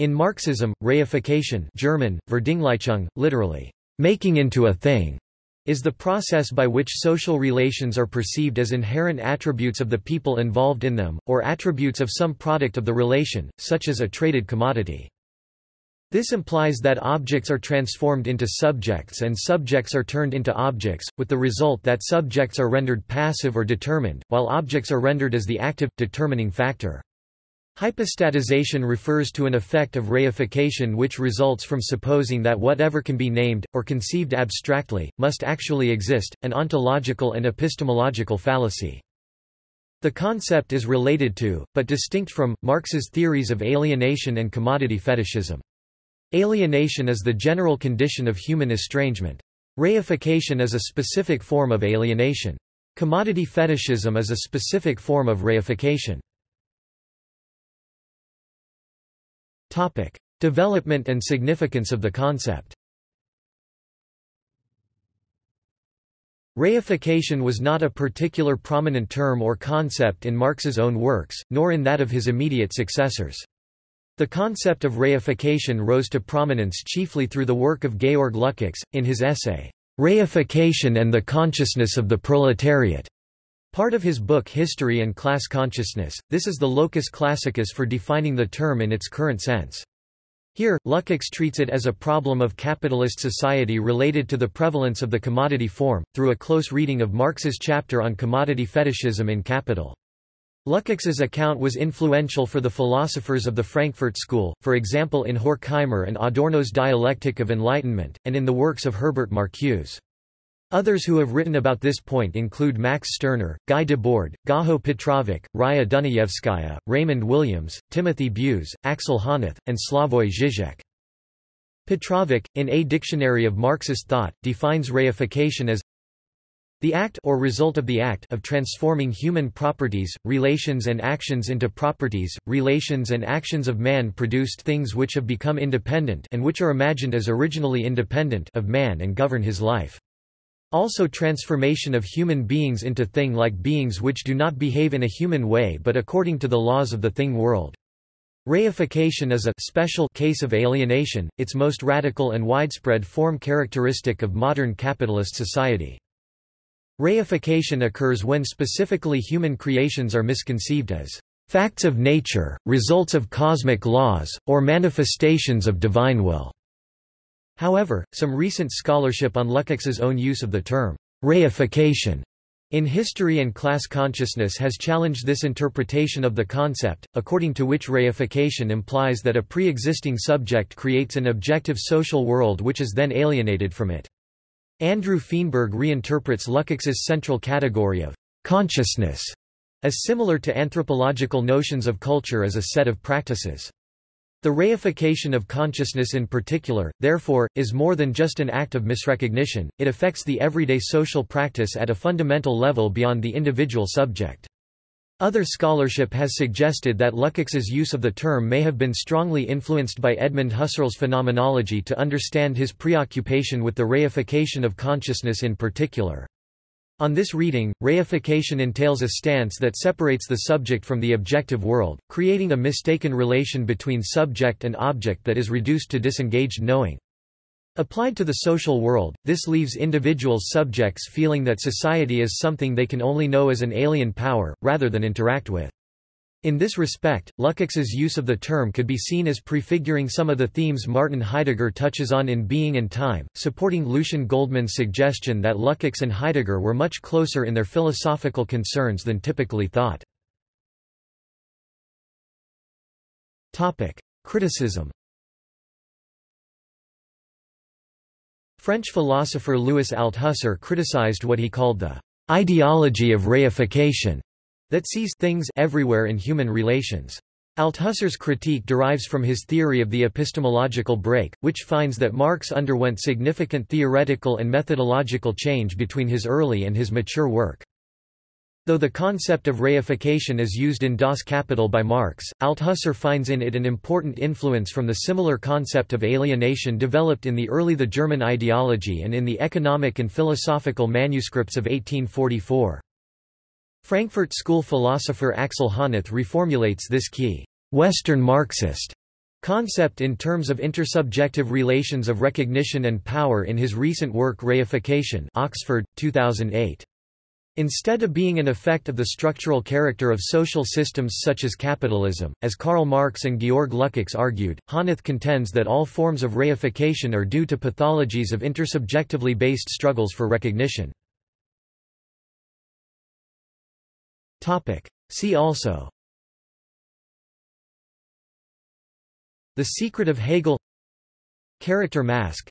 In Marxism, reification German, Verdinglichung, literally, making into a thing, is the process by which social relations are perceived as inherent attributes of the people involved in them, or attributes of some product of the relation, such as a traded commodity. This implies that objects are transformed into subjects and subjects are turned into objects, with the result that subjects are rendered passive or determined, while objects are rendered as the active, determining factor. Hypostatization refers to an effect of reification which results from supposing that whatever can be named, or conceived abstractly, must actually exist, an ontological and epistemological fallacy. The concept is related to, but distinct from, Marx's theories of alienation and commodity fetishism. Alienation is the general condition of human estrangement. Reification is a specific form of alienation. Commodity fetishism is a specific form of reification. Topic: Development and significance of the concept. Reification was not a particular prominent term or concept in Marx's own works, nor in that of his immediate successors. The concept of reification rose to prominence chiefly through the work of Georg Lukács, in his essay, Reification and the Consciousness of the Proletariat. Part of his book History and Class Consciousness, this is the locus classicus for defining the term in its current sense. Here, Lukács treats it as a problem of capitalist society related to the prevalence of the commodity form, through a close reading of Marx's chapter on commodity fetishism in Capital. Lukács's account was influential for the philosophers of the Frankfurt School, for example in Horkheimer and Adorno's Dialectic of Enlightenment, and in the works of Herbert Marcuse. Others who have written about this point include Max Stirner, Guy Debord, Gaho Petrovic, Raya Dunayevskaya, Raymond Williams, Timothy Bewes, Axel Honneth, and Slavoj Žižek. Petrovic, in A Dictionary of Marxist Thought, defines reification as the act or result of the act of transforming human properties, relations and actions into properties, relations and actions of man-produced things which have become independent and which are imagined as originally independent of man and govern his life. Also transformation of human beings into thing-like beings which do not behave in a human way but according to the laws of the thing world. Reification is a special case of alienation, its most radical and widespread form characteristic of modern capitalist society. Reification occurs when specifically human creations are misconceived as facts of nature, results of cosmic laws, or manifestations of divine will. However, some recent scholarship on Lukács's own use of the term reification in history and class consciousness has challenged this interpretation of the concept, according to which reification implies that a pre-existing subject creates an objective social world which is then alienated from it. Andrew Feenberg reinterprets Lukács's central category of consciousness as similar to anthropological notions of culture as a set of practices. The reification of consciousness in particular, therefore, is more than just an act of misrecognition, it affects the everyday social practice at a fundamental level beyond the individual subject. Other scholarship has suggested that Lukács's use of the term may have been strongly influenced by Edmund Husserl's phenomenology to understand his preoccupation with the reification of consciousness in particular. On this reading, reification entails a stance that separates the subject from the objective world, creating a mistaken relation between subject and object that is reduced to disengaged knowing. Applied to the social world, this leaves individuals subjects feeling that society is something they can only know as an alien power, rather than interact with. In this respect, Lukács's use of the term could be seen as prefiguring some of the themes Martin Heidegger touches on in Being and Time, supporting Lucien Goldmann's suggestion that Lukács and Heidegger were much closer in their philosophical concerns than typically thought. Criticism French philosopher Louis Althusser criticized what he called the ideology of reification that sees things everywhere in human relations. Althusser's critique derives from his theory of the epistemological break, which finds that Marx underwent significant theoretical and methodological change between his early and his mature work. Though the concept of reification is used in Das Kapital by Marx, Althusser finds in it an important influence from the similar concept of alienation developed in the early the German ideology and in the economic and philosophical manuscripts of 1844. Frankfurt School philosopher Axel Honneth reformulates this key, Western Marxist concept in terms of intersubjective relations of recognition and power in his recent work Reification Oxford, 2008. Instead of being an effect of the structural character of social systems such as capitalism, as Karl Marx and Georg Lukács argued, Honneth contends that all forms of reification are due to pathologies of intersubjectively based struggles for recognition. See also The Secret of Hegel Character mask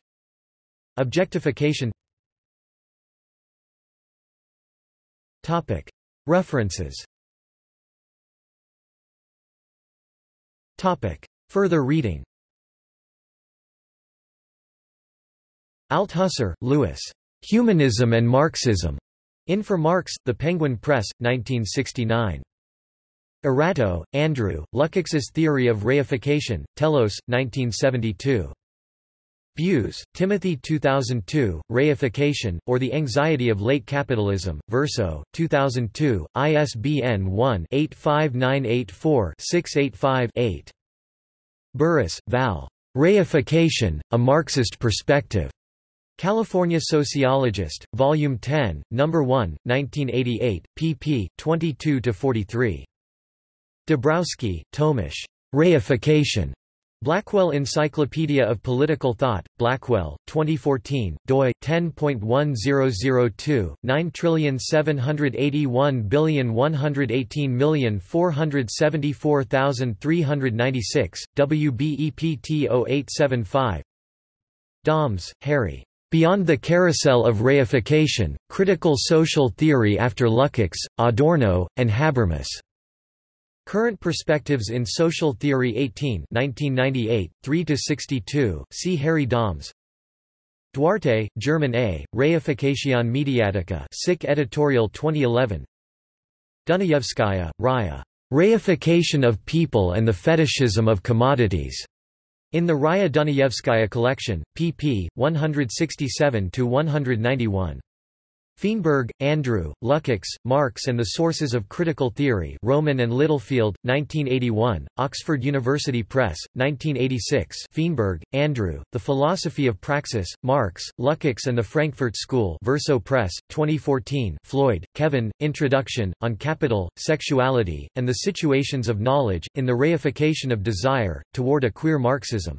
Objectification Topic. References Topic. Further reading Althusser, Louis. Humanism and Marxism. In for Marx, The Penguin Press, 1969. Arato, Andrew, Lukács's Theory of Reification, Telos, 1972. Bewes, Timothy 2002, Reification, or the Anxiety of Late Capitalism, Verso, 2002, ISBN 1-85984-685-8. Burris, Val. Reification, A Marxist Perspective. California Sociologist, Volume 10, No. 1, 1988, pp. 22–43. Dabrowski, Tomasz. Reification. Blackwell Encyclopedia of Political Thought, Blackwell, 2014, doi, 10.1002, 9781118474396, WBEPT 0875 Dahms, Harry. Beyond the Carousel of Reification, Critical Social Theory after Lukács, Adorno, and Habermas. Current Perspectives in Social Theory 18 1998, 3–62 see Harry Dahms Duarte, German A., Reification Mediatica Sick editorial 2011 Dunayevskaya, Raya. Reification of People and the Fetishism of Commodities. In the Raya Dunayevskaya collection, pp. 167–191. Feenberg, Andrew, Lukács, Marx and the Sources of Critical Theory Rowman and Littlefield, 1981, Oxford University Press, 1986 Feenberg, Andrew, The Philosophy of Praxis, Marx, Lukács and the Frankfurt School Verso Press, 2014 Floyd, Kevin, Introduction, on Capital, Sexuality, and the Situations of Knowledge, in the Reification of Desire, Toward a Queer Marxism.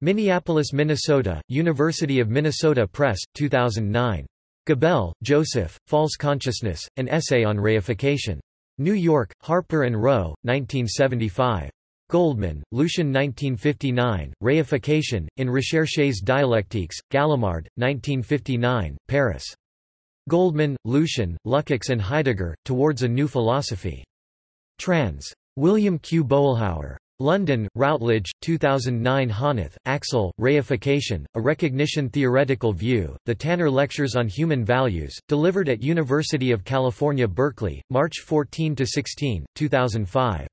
Minneapolis, Minnesota, University of Minnesota Press, 2009. Gabel, Joseph, False Consciousness, An Essay on Reification. New York, Harper & Row, 1975. Goldmann, Lucien 1959, Reification, in Recherches dialectiques, Gallimard, 1959, Paris. Goldmann, Lucien, Lukács and Heidegger, Towards a New Philosophy. Trans. William Q. Boelhower. London, Routledge, 2009 Honneth, Axel, Reification, A Recognition Theoretical View, The Tanner Lectures on Human Values, delivered at University of California Berkeley, March 14–16, 2005.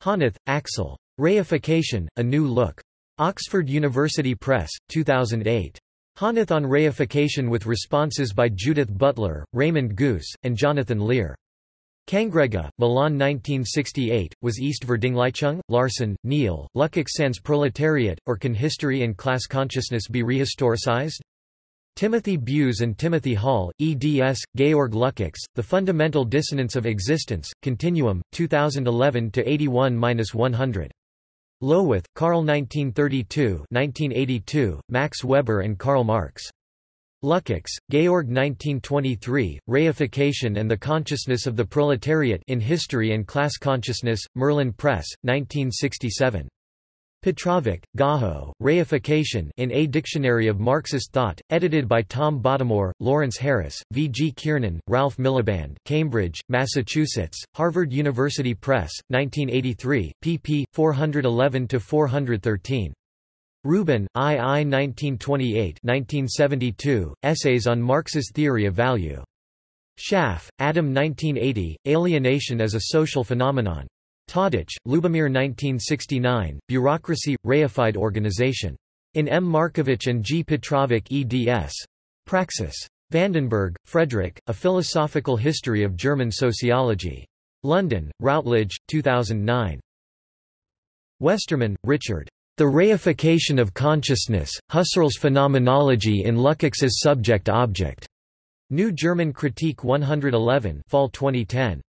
Honneth, Axel. Reification, A New Look. Oxford University Press, 2008. Honneth on Reification with responses by Judith Butler, Raymond Geuss, and Jonathan Lear. Kangrega, Milan 1968, Was ist Verdinglichung, Larsen, Neil, Lukács sans proletariat, or Can History and Class Consciousness be Rehistoricized? Timothy Bewes and Timothy Hall, eds. Georg Lukács, The Fundamental Dissonance of Existence, Continuum, 2011-81-100. Lowith, Karl 1932 1982, Max Weber and Karl Marx. Lukács, Georg 1923, Reification and the Consciousness of the Proletariat in History and Class Consciousness, Merlin Press, 1967. Petrovic, Gaho, Reification in A Dictionary of Marxist Thought, edited by Tom Bottomore, Lawrence Harris, V. G. Kiernan, Ralph Miliband Cambridge, Massachusetts, Harvard University Press, 1983, pp. 411–413. Rubin, I. I. 1928 1972, Essays on Marx's Theory of Value. Schaff, Adam 1980, Alienation as a Social Phenomenon. Tadich, Lubomir 1969, Bureaucracy – Reified Organization. In M. Markovich and G. Petrovic eds. Praxis. Vandenberghe, Frederick, A Philosophical History of German Sociology. London, Routledge, 2009. Westermann, Richard. The Reification of Consciousness, Husserl's Phenomenology in Lukács's Subject-Object. New German Critique 111 Fall 2010.